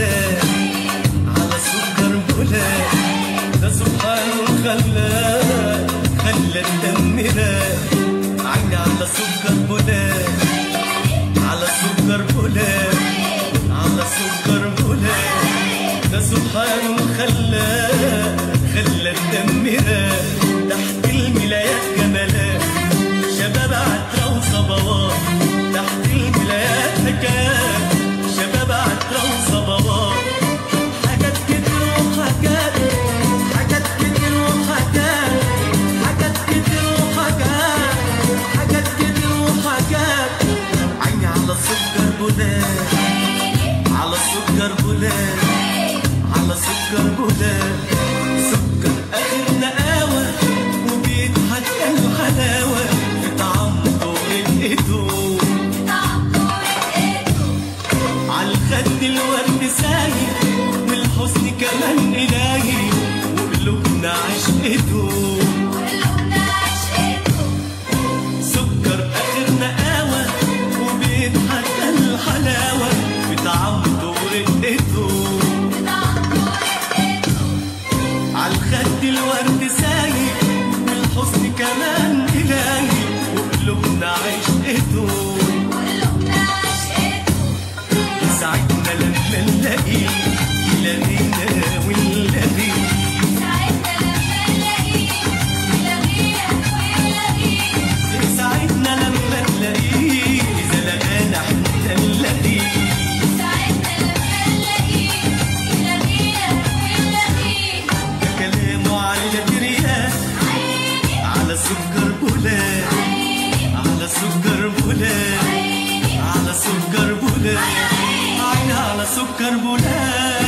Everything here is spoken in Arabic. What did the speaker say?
خلاه عيني على سكر بولا على سكر بولا على سكر بولا ده سبحان وخلاه خلى الدم سكر اخر نقاوة وبيضحك الحلاوة في ورقته عالخد والحزن كمان إلهي وقلوبنا عشقته. كمان إلهي وقلوبنا عشقته ساعتنا لما نلاقيه لقينا سكر بولاد على سكر بولاد على سكر بولاد عين على سكر بولاد